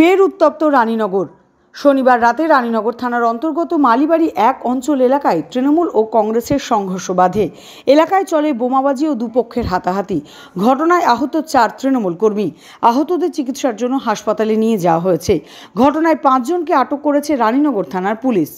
ফের উত্তপ্ত রানীনগর। শনিবার রাতে রানীনগর থানার অন্তর্গত মালিবাড়ি এক অঞ্চল এলাকায় তৃণমূল ও কংগ্রেসের সংঘর্ষ বাধে। এলাকায় চলে বোমাবাজি ও দুপক্ষের হাতাহাতি। ঘটনায় আহত চার তৃণমূল কর্মী। আহতদের চিকিৎসার জন্য হাসপাতালে নিয়ে যাওয়া হয়েছে। ঘটনায় পাঁচজনকে আটক করেছে রানীনগর থানার পুলিশ।